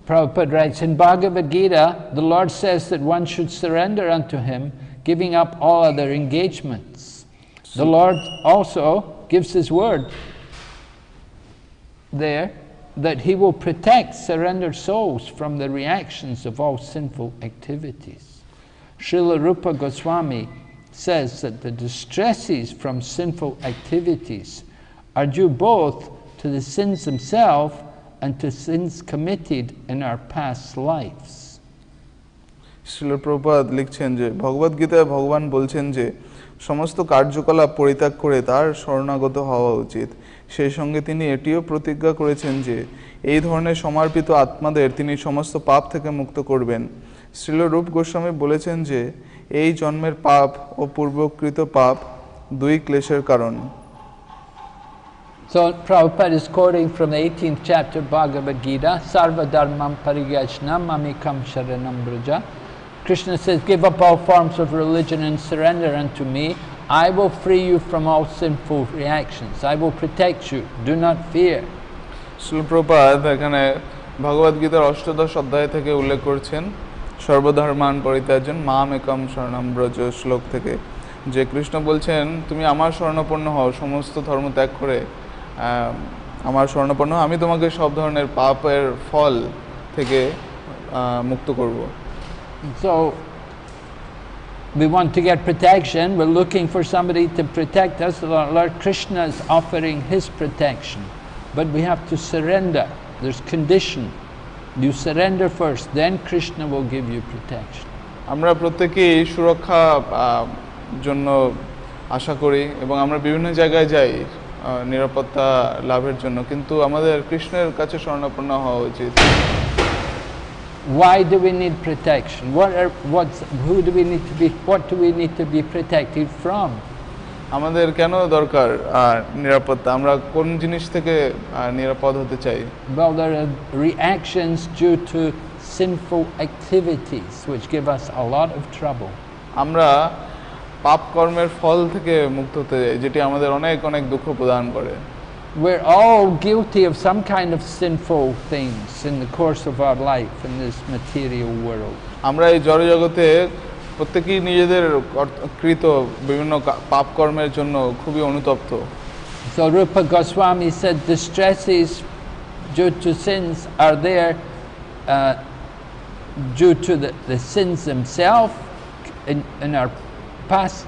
Prabhupada writes in Bhagavad Gita, the Lord says that one should surrender unto Him, giving up all other engagements. The Lord also gives His word there that He will protect surrendered souls from the reactions of all sinful activities. Srila Rupa Goswami says that the distresses from sinful activities are due both to the sins themselves and to sins committed in our past lives. শিলপ্রপাত লিখছেন যে ভগবদ গীতায় ভগবান বলছেন যে সমস্ত কার্যকলাপ পরিত্যাগ করে তার শরণাগত হওয়া উচিত সেই সঙ্গে তিনি এটিও প্রতিজ্ঞা করেছেন যে এই ধরনের সমর্পিত আত্মাদের তিনি সমস্ত পাপ থেকে মুক্ত করবেন শ্রীলরূপ গোস্বামী বলেছেন যে এই জন্মের পাপ ও পূর্বকৃত পাপ দুই ক্লেশের কারণ So Prabhupada is quoting from the 18th chapter Bhagavad Gita, Sarva Dharmam Pariyajna Mamikam Sharanam Braja. Krishna says, Give up all forms of religion and surrender unto me. I will free you from all sinful reactions. I will protect you. Do not fear. শিলপ্রপাত এখানে ভগবদ গীতার অষ্টদশ অধ্যায় থেকে উল্লেখ করছেন সর্বধর্মান পরিত্যাজন মাম একম স্বর্ণাম ব্রজ শ্লোক থেকে যে কৃষ্ণ বলছেন তুমি আমার স্বর্ণপন্ন হও সমস্ত ধর্ম ত্যাগ করে আমার স্বর্ণপন্ন হও, আমি তোমাকে সব ধরনের পাপের ফল থেকে মুক্ত করব So we want to get protection. We're looking for somebody to protect us. Lord Krishna is offering his protection. But we have to surrender. There's condition. You surrender first, then Krishna will give you protection. আমরা প্রত্যেকেই সুরক্ষা জন্য আশা করি এবং আমরা বিভিন্ন জায়গায় যাই নিরাপত্তা লাভের জন্য কিন্তু আমাদের কৃষ্ণের কাছে স্বর্ণাপন্ন হওয়া উচিত Why do we need protection? What are what's who do we need to be what do we need to be protected from? আমাদের কেন দরকার নিরাপত্তা আমরা কোন জিনিস থেকে নিরাপদ হতে চাই Well, there are reactions due to sinful activities which give us a lot of trouble. আমরা পাপ কর্মের ফল থেকে মুক্ত হতে যেটি আমাদের অনেক অনেক দুঃখ প্রদান করে We're all guilty of some kind of sinful things in the course of our life in this material world. আমরা এই জড়জগতে প্রত্যেকেই নিজেদের কর্ত- কৃত বিভিন্ন কা- পাপ কর্মের জন্য খুবই অনুতপ্ত So Rupa Goswami said distresses due to sins are there uh, due to the, the sins themselves in, in our past,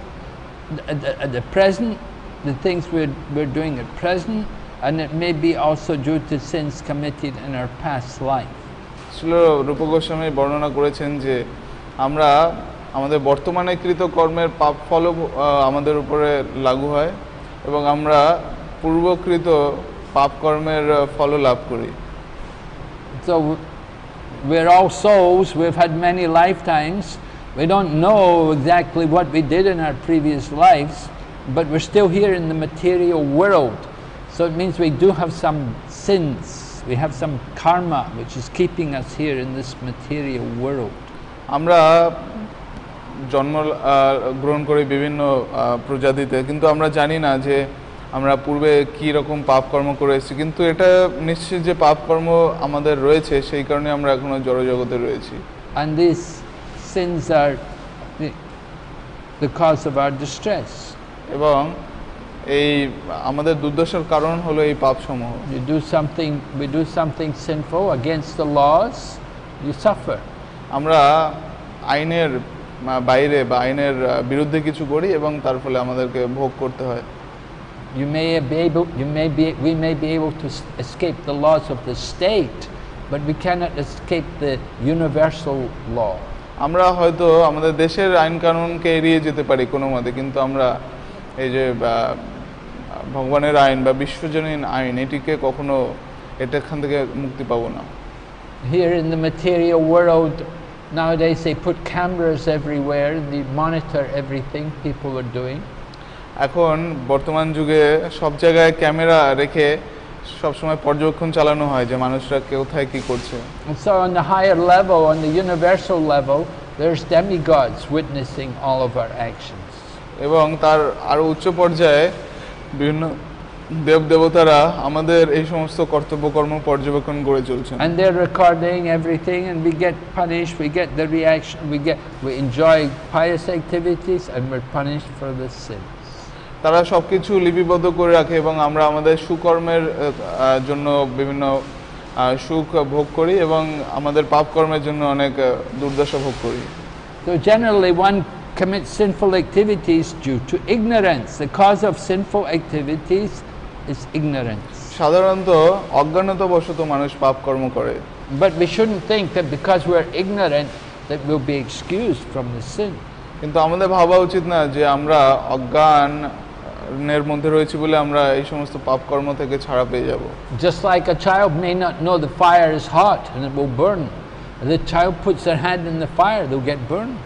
at the, at the present, the things we're, we're doing at present, and it may be also due to sins committed in our past life. ছিল রূপ গোস্বামী বর্ণনা করেছেন যে আমরা আমাদের বর্তমানে কৃত কর্মের পাপ ফলও আহ, আমাদের উপরে লাগু হয় এবং আমরা পূর্বকৃত পাপ কর্মের আহ, ফলও লাভ করি So we're all souls, we've had many lifetimes. We don't know exactly what we did in our previous lives, but we're still here in the material world. So it means we do have some sins, we have some karma which is keeping us here in this material world. আমরা জন্ম আহ, গ্রহণ করি বিভিন্ন আহ, প্রজাতিতে কিন্তু আমরা জানি না যে আমরা পূর্বে কী রকম পাপ কর্ম করে এসেছি কিন্তু এটা নিশ্চিত যে পাপ কর্ম আমাদের রয়েছে সেই কারণে আমরা এখনো জড়জগতে রয়েছি And these sins are the, the cause of our distress. এবং এই আমাদের দুর্দশার কারণ হলো এই পাপসমূহ You do something, we do something sinful against the laws, you suffer. আমরা আইনের বাইরে বা আইনের বিরুদ্ধে কিছু করি এবং তার ফলে আমাদেরকে ভোগ করতে হয় You may be able, you may be, we may be able to escape the laws of the state, but we cannot escape the universal law. আমরা হয়তো আমাদের দেশের আইন কানুনকে এড়িয়ে যেতে পারি কোনো মতে কিন্তু আমরা এই যে ভগবানের আইন বা বিশ্বজনীন আইন এটিকে কখনো এটা এখান থেকে মুক্তি পাবো না Here in the material world, nowadays they put cameras everywhere, they monitor everything people are doing. এখন বর্তমান যুগে সব জায়গায় ক্যামেরা রেখে সবসময় পর্যবেক্ষণ চালানো হয় যে মানুষরা কোথায় কি করছে so on the higher level, on the universal level, there's demigods witnessing all of our actions. এবং তার আরও উচ্চ পর্যায়ে বিভিন্ন দেব দেবতারা আমাদের এই সমস্ত কর্তব্যকর্ম পর্যবেক্ষণ করে চলছেন And they're recording everything, and we get punished. We get the reaction. We get we enjoy pious activities, and we're punished for the sins. তারা সব কিছু লিপিবদ্ধ করে রাখে এবং আমরা আমাদের সুকর্মের জন্য বিভিন্ন সুখ ভোগ করি এবং আমাদের পাপ কর্মের জন্য অনেক দুর্দশা ভোগ করি So generally, one commits sinful activities due to ignorance. The cause of sinful activities is ignorance. সাধারণত অজ্ঞানতাবশত মানুষ পাপ কর্ম করে But we shouldn't think that because we're ignorant that we'll be excused from the sin. কিন্তু আমাদের ভাবা উচিত না যে আমরা অজ্ঞানের মধ্যে রয়েছি বলে আমরা এই সমস্ত পাপ কর্ম থেকে ছাড়া পেয়ে যাব Just like a child may not know the fire is hot and it will burn. If the child puts their hand in the fire, they'll get burned.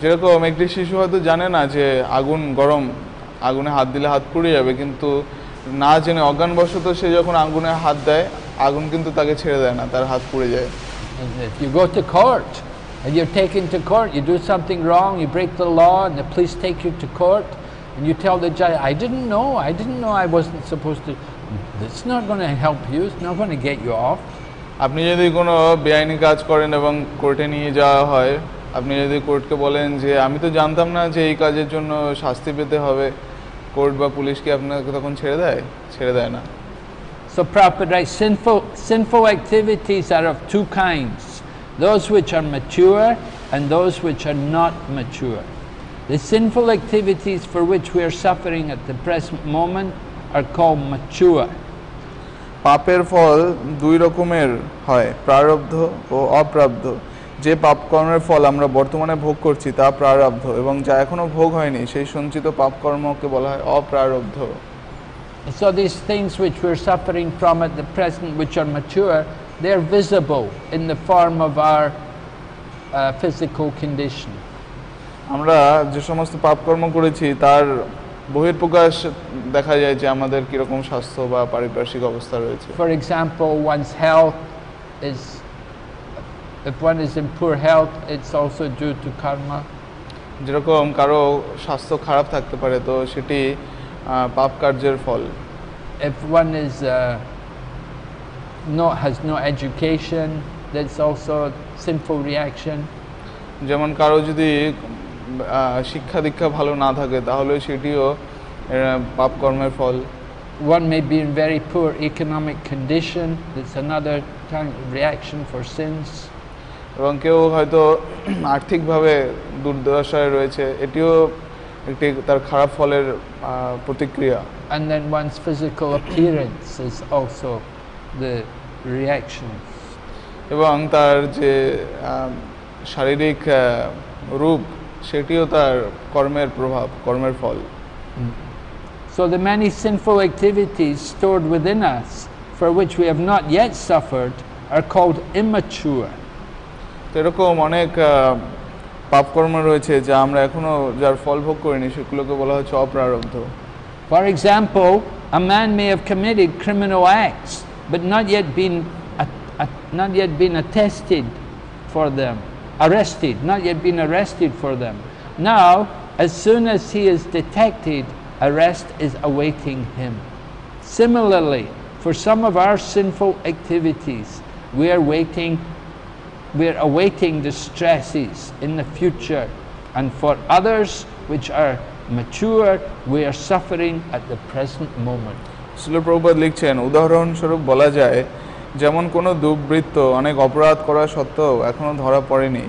যেরকম একটি শিশু হয়তো জানে না যে আগুন গরম আগুনে হাত দিলে হাত পুড়ে যাবে কিন্তু না জেনে অজ্ঞানবশত সে যখন আগুনে হাত দেয় আগুন কিন্তু তাকে ছেড়ে দেয় না তার হাত পুড়ে যায় if you go to court and you're taken to court, you do something wrong, you break the law, and the police take you to court, and you tell the judge, I didn't know, I didn't know I wasn't supposed to. It's not going to help you, it's not going to get you off. আপনি যদি কোনো বেআইনি কাজ করেন এবং কোর্টে নিয়ে যাওয়া হয় আপনি যদি কোর্টকে বলেন যে আমি তো জানতাম না যে এই কাজের জন্য শাস্তি পেতে হবে কোর্ট বা পুলিশ কি আপনাকে তখন ছেড়ে দেয় ছেড়ে দেয় না So Prabhupada writes, sinful, sinful activities are of two kinds, those which are mature and those which are not mature. The sinful activities for which we are suffering at the present moment are called mature. পাপের ফল দুই রকমের হয় প্রারব্ধ ও অপ্রাব্ধ যে পাপ কর্মের ফল আমরা বর্তমানে ভোগ করছি তা প্রারব্ধ এবং যা এখনও ভোগ হয়নি সেই সঞ্চিত পাপ কর্মকে বলা হয় অপ্রারব্ধ So these things which we're suffering from at the present, which are mature, they're visible in the form of our uh, physical condition. আমরা যে সমস্ত পাপকর্ম করেছি তার বহির্প্রকাশ দেখা যায় যে আমাদের কীরকম স্বাস্থ্য বা পারিপার্শ্বিক অবস্থা রয়েছে For example, one's health is, if one is in poor health, it's also due to karma. যেরকম কারো স্বাস্থ্য খারাপ থাকতে পারে তো সেটি আহ, পাপ কার্যের ফল If one is uh, no, has no education, that's also a sinful reaction. যেমন কারো যদি আহ, শিক্ষা দীক্ষা ভালো না থাকে তাহলে সেটিও আহ, পাপ কর্মের ফল One may be in very poor economic condition, that's another kind of reaction for sins. এবং কেউ হয়তো আর্থিকভাবে দুর্দশায় রয়েছে এটিও একটি তার খারাপ ফলের আহ, প্রতিক্রিয়া And then one's physical appearance is also the reactions. এবং তার যে আহ, শারীরিক আহ, রূপ সেটিও তার কর্মের প্রভাব কর্মের ফল So the many sinful activities stored within us for which we have not yet suffered are called immature. তো এরকম অনেক আহ, পাপকর্ম রয়েছে যা আমরা এখনো যার ফল ভোগ করিনি সেগুলোকে বলা হচ্ছে অপ্রারব্ধ For example, a man may have committed criminal acts but not yet been at- at- not yet been attested for them, arrested, not yet been arrested for them. Now, as soon as he is detected, arrest is awaiting him. Similarly, for some of our sinful activities, we are waiting we are awaiting the stresses in the future. And for others which are mature, we are suffering at the present moment. Srila Prabhupada লিখছেন, উদাহরণস্বরূপ বলা যায়, যেমন কোনো দুর্বৃত্ত অনেক অপরাধ করা সত্ত্বেও এখনও ধরা পড়েনি,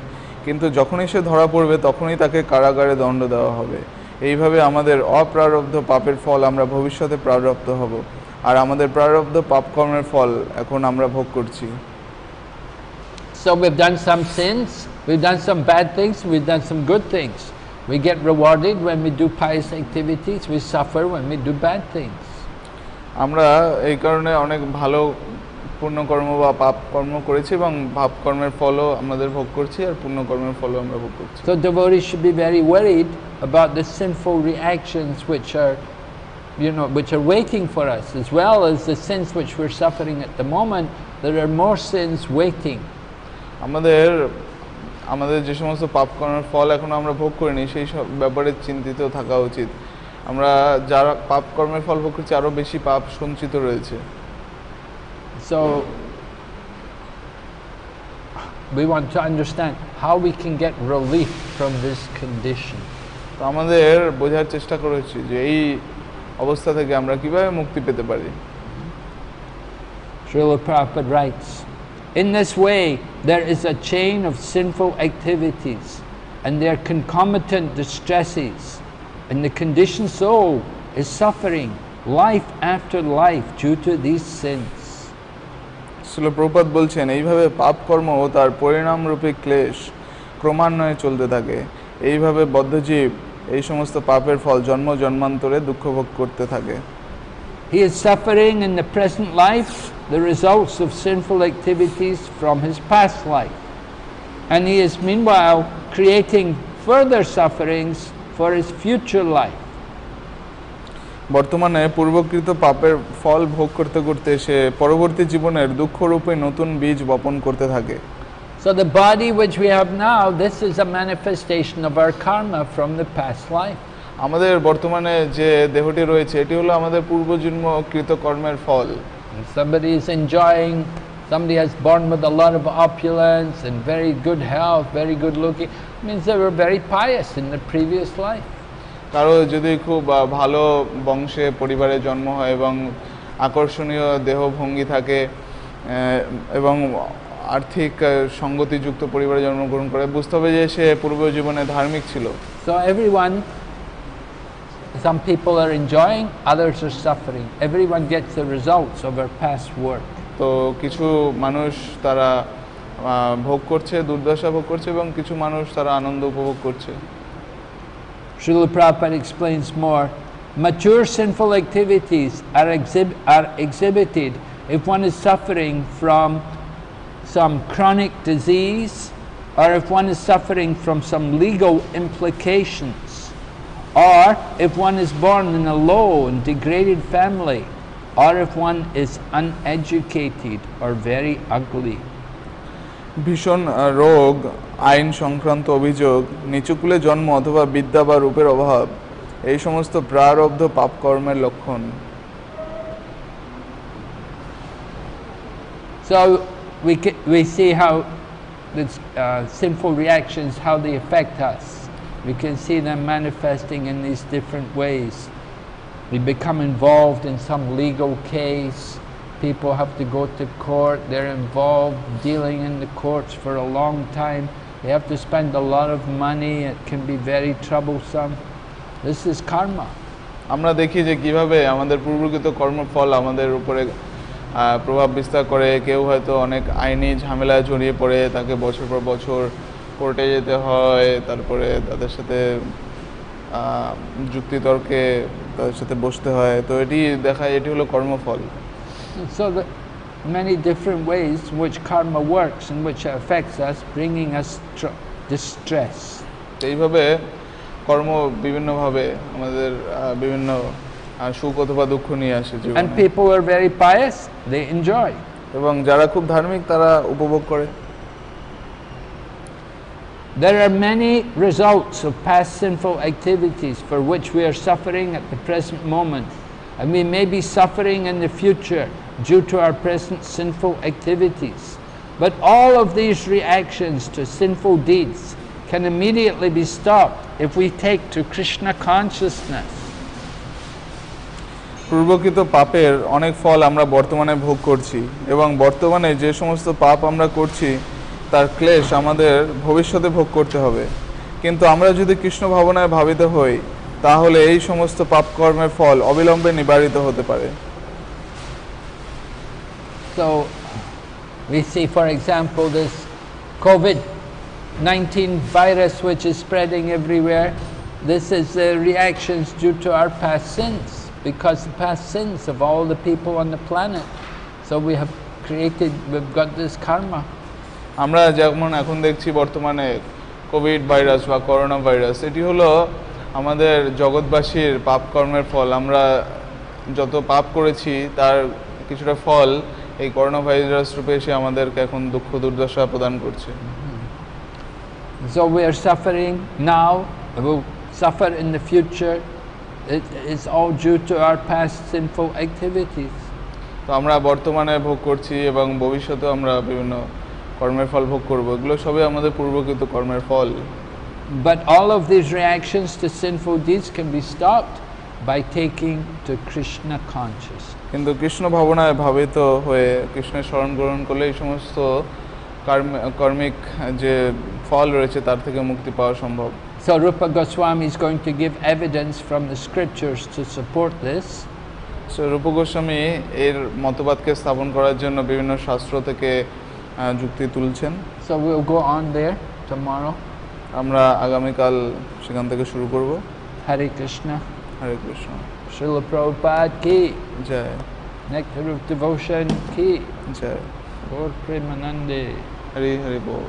কিন্তু যখনই সে ধরা পড়বে তখনই তাকে কারাগারে দণ্ড দেওয়া হবে। এইভাবে আমাদের অপ্রারব্ধ পাপের ফল আমরা ভবিষ্যতে প্রারব্ধ হব, আর আমাদের প্রারব্ধ পাপকর্মের ফল এখন আমরা ভোগ করছি। so we've done some sins we've done some bad things we've done some good things we get rewarded when we do pious activities we suffer when we do bad things আমরা এই কারণে অনেক ভালো পুণ্যকর্ম বা পাপ কর্ম করেছি এবং পাপ কর্মের ফলও আমাদের ভোগ করছি আর পুণ্যকর্মের ফলও আমরা ভোগ করছি so devotees should be very worried about the sinful reactions which are you know which are waiting for us as well as the sins which we're suffering at the moment there are more sins waiting আমাদের আমাদের যে সমস্ত পাপ কর্মের ফল এখনও আমরা ভোগ করিনি সেই সব ব্যাপারে চিন্তিত থাকা উচিত। আমরা যারা পাপ কর্মের ফল ভোগ করছি আরও বেশি পাপ সঞ্চিত রয়েছে। So we want to understand how we can get relief from this condition. তো আমাদের বোঝার চেষ্টা করেছি যে এই অবস্থা থেকে আমরা কীভাবে মুক্তি পেতে পারি? Srila Prabhupada writes, In this way, there is a chain of sinful activities and their concomitant distresses, and the conditioned soul is suffering life after life due to these sins. শিল প্রপাত বলছেন এইভাবে পাপ কর্ম ও তার পরিণামরূপী ক্লেশ ক্রমান্বয়ে চলতে থাকে এইভাবে বদ্ধজীব এই সমস্ত পাপের ফল জন্ম জন্মান্তরে দুঃখ ভোগ করতে থাকে He is suffering in the present life the results of sinful activities from his past life. And he is meanwhile creating further sufferings for his future life. বর্তমানে পূর্বকৃত পাপের ফল ভোগ করতে করতে সে পরবর্তী জীবনের দুঃখরূপে নতুন বীজ বপন করতে থাকে So the body which we have now, this is a manifestation of our karma from the past life. আমাদের বর্তমানে যে দেহটি রয়েছে এটি হলো আমাদের পূর্বজন্ম কৃত কর্মের ফল And somebody is enjoying, somebody has born with a lot of opulence and very good health, very good looking, means they were very pious in the previous life. কারো যদি খুব আহ, ভালো বংশে পরিবারে জন্ম হয় এবং আকর্ষণীয় দেহভঙ্গি থাকে আহ, এবং আর্থিক আহ, সঙ্গতিযুক্ত পরিবারে জন্মগ্রহণ করে বুঝতে হবে যে সে পূর্ব জীবনে ধার্মিক ছিল So everyone, some people are enjoying, others are suffering. Everyone gets the results of our past work. তো কিছু মানুষ তারা আহ, ভোগ করছে দুর্দশা ভোগ করছে এবং কিছু মানুষ তারা আনন্দ উপভোগ করছে Srila Prabhupada explains more. Mature sinful activities are, exhib- are exhibited if one is suffering from some chronic disease, or if one is suffering from some legal implications, or if one is born in a low and degraded family, or if one is uneducated or very ugly. ভীষণ আহ, রোগ আইন সংক্রান্ত অভিযোগ নিচুকুলে জন্ম অথবা বিদ্যা বা রূপের অভাব এই সমস্ত প্রারব্ধ পাপকর্মের লক্ষণ So we, ca- we see how these uh, sinful reactions, how they affect us. We can see them manifesting in these different ways. We become involved in some legal case. People have to go to court. They're involved dealing in the courts for a long time. They have to spend a lot of money. It can be very troublesome. This is karma. আমরা দেখি যে কিভাবে আমাদের পূর্বকৃত কর্মফল আমাদের উপরে আহ, প্রভাব বিস্তার করে কেউ হয়তো অনেক আইনি ঝামেলায় জড়িয়ে পড়ে তাকে বছর পর বছর কোর্টে যেতে হয় তারপরে তাদের সাথে যুক্তিতর্কে তাদের সাথে বসতে হয় তো এটি দেখায় এটি হলো কর্মফল So many different ways in which karma works and which affects us, bringing us tr- distress. এইভাবে কর্ম বিভিন্নভাবে আমাদের বিভিন্ন সুখ অথবা দুঃখ নিয়ে আসে And people are very pious, they enjoy. এবং যারা খুব ধার্মিক তারা উপভোগ করে There are many results of past sinful activities for which we are suffering at the present moment, and we may be suffering in the future due to our present sinful activities. But all of these reactions to sinful deeds can immediately be stopped if we take to Krishna consciousness. পূর্বকৃত পাপের অনেক ফল আমরা বর্তমানে ভোগ করছি এবং বর্তমানে যে সমস্ত পাপ আমরা করছি তার ক্লেশ আমাদের ভবিষ্যতে ভোগ করতে হবে কিন্তু আমরা যদি কৃষ্ণ ভাবনায় ভাবিত হই তাহলে এই সমস্ত পাপ কর্মের ফল অবিলম্বে নিবারিত হতে পারে we see, for example, this COVID 19 virus which is spreading everywhere. This is the reactions due to our past sins, because the past sins of all the people on the planet. So, we have created, we've got this karma. আমরা যেমন এখন দেখছি বর্তমানে Covid virus বা corona virus এটি হলো আমাদের জগৎবাসীর পাপ কর্মের ফল আমরা যত পাপ করেছি তার কিছুটা ফল এই করোনা ভাইরাস রূপে এসে আমাদেরকে এখন দুঃখ দুর্দশা প্রদান করছে So, we are suffering now, and we'll suffer in the future. It, it's all due to our past sinful activities. তো আমরা বর্তমানে ভোগ করছি এবং ভবিষ্যতেও আমরা বিভিন্ন কর্মের ফল ভোগ করব এগুলো সবই আমাদের পূর্বকৃত কর্মের ফল। But all of this reactions to sinful deeds can be stopped by taking to Krishna conscious কিন্তু কৃষ্ণ ভাবনায় ভাবিত হয়ে কৃষ্ণের স্মরণ গ্রহণ করলে এই সমস্ত কর্মিক যে ফল রয়েছে তার থেকে মুক্তি পাওয়া সম্ভব। So Rupa Goswami is going to give evidence from the scriptures to support this so Rupa Goswami এর মতবাদকে স্থাপন করার জন্য বিভিন্ন শাস্ত্র থেকে যুক্তি তুলছেন। আমরা আগামীকাল সেখান থেকে শুরু করব। হরে কৃষ্ণ হরে কৃষ্ণ শিল প্রভুপাদ কি জয়। নেক রূপ ডিভোশন কি জয়। গোর প্রেমানন্দে হরি হরি বল